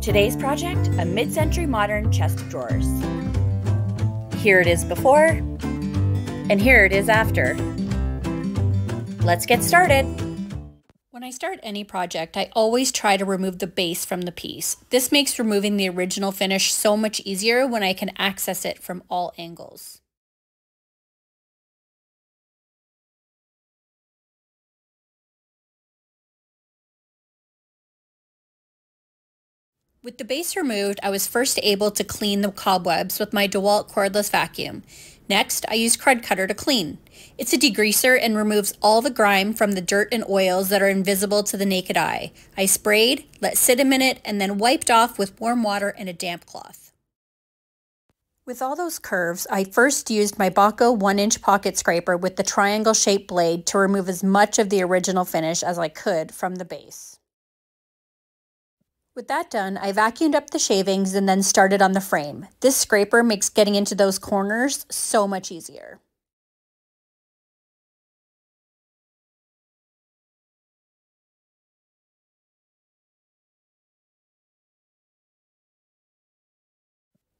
Today's project a mid century modern chest of drawers. Here it is before, and here it is after. Let's get started. When I start any project, I always try to remove the base from the piece. This makes removing the original finish so much easier when I can access it from all angles. With the base removed, I was first able to clean the cobwebs with my DeWalt cordless vacuum. Next, I used Krud Kutter to clean. It's a degreaser and removes all the grime from the dirt and oils that are invisible to the naked eye. I sprayed, let sit a minute, and then wiped off with warm water and a damp cloth. With all those curves, I first used my Bahco 1-inch pocket scraper with the triangle-shaped blade to remove as much of the original finish as I could from the base. With that done, I vacuumed up the shavings and then started on the frame. This scraper makes getting into those corners so much easier.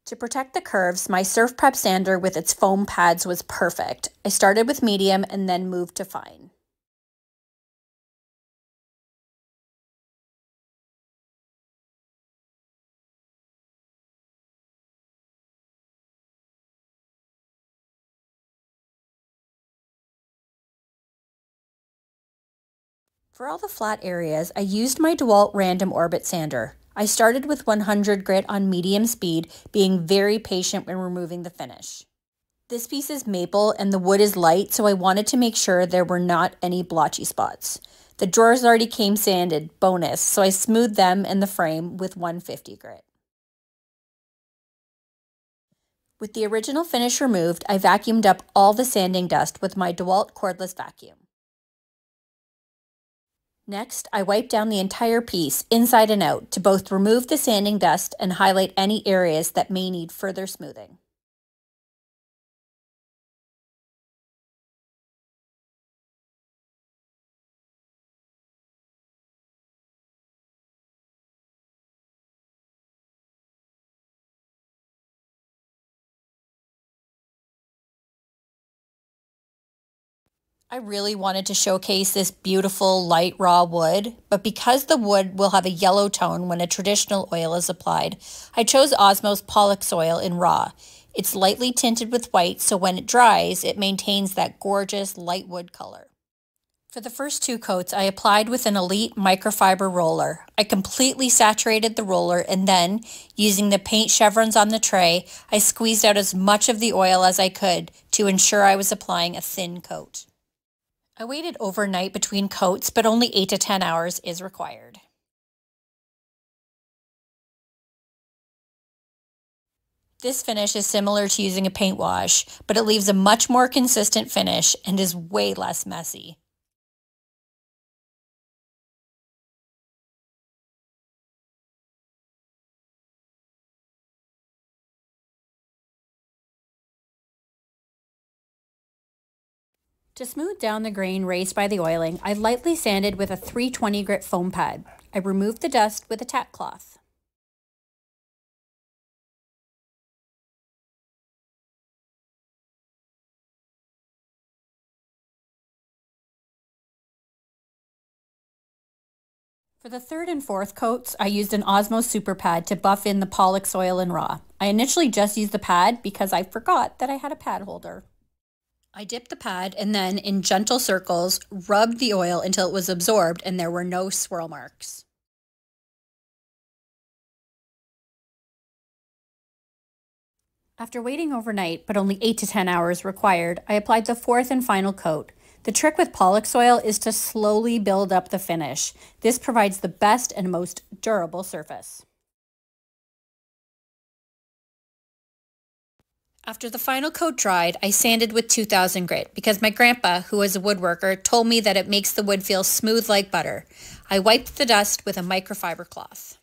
To protect the curves, my Surfprep sander with its foam pads was perfect. I started with medium and then moved to fine. For all the flat areas, I used my DeWalt Random Orbit Sander. I started with 100 grit on medium speed, being very patient when removing the finish. This piece is maple and the wood is light, so I wanted to make sure there were not any blotchy spots. The drawers already came sanded, bonus, so I smoothed them and the frame with 150 grit. With the original finish removed, I vacuumed up all the sanding dust with my DeWalt cordless vacuum. Next, I wipe down the entire piece, inside and out, to both remove the sanding dust and highlight any areas that may need further smoothing. I really wanted to showcase this beautiful light raw wood, but because the wood will have a yellow tone when a traditional oil is applied, I chose Osmos Polyx oil in raw. It's lightly tinted with white, so when it dries, it maintains that gorgeous light wood color. For the first two coats, I applied with an Elite microfiber roller. I completely saturated the roller and then, using the paint chevrons on the tray, I squeezed out as much of the oil as I could to ensure I was applying a thin coat. I waited overnight between coats, but only 8 to 10 hours is required. This finish is similar to using a paint wash, but it leaves a much more consistent finish and is way less messy. To smooth down the grain raised by the oiling, I lightly sanded with a 320 grit foam pad. I removed the dust with a tack cloth. For the third and fourth coats, I used an Osmos Super Pad to buff in the Polyx oil and raw. I initially just used the pad because I forgot that I had a pad holder. I dipped the pad and then, in gentle circles, rubbed the oil until it was absorbed and there were no swirl marks. After waiting overnight, but only 8 to 10 hours required, I applied the fourth and final coat. The trick with Polyx oil is to slowly build up the finish. This provides the best and most durable surface. After the final coat dried, I sanded with 2000 grit because my grandpa, who was a woodworker, told me that it makes the wood feel smooth like butter. I wiped the dust with a microfiber cloth.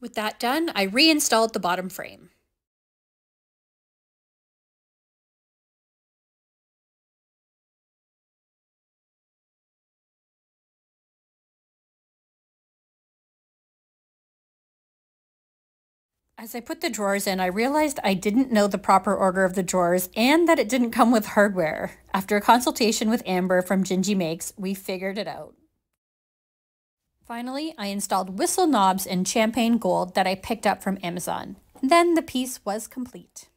With that done, I reinstalled the bottom frame. As I put the drawers in, I realized I didn't know the proper order of the drawers and that it didn't come with hardware. After a consultation with Amber from Gingy Makes, we figured it out. Finally, I installed whistle knobs in champagne gold that I picked up from Amazon. Then the piece was complete.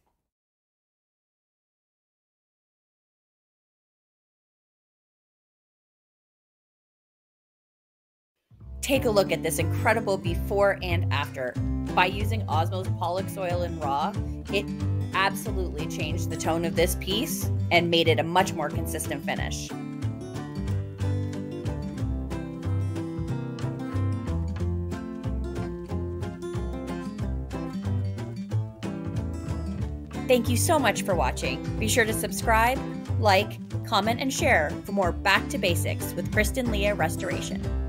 Take a look at this incredible before and after. By using Osmo's Polyx oil in raw, it absolutely changed the tone of this piece and made it a much more consistent finish. Thank you so much for watching. Be sure to subscribe, like, comment, and share for more Back to Basics with Kristin Lia Restoration.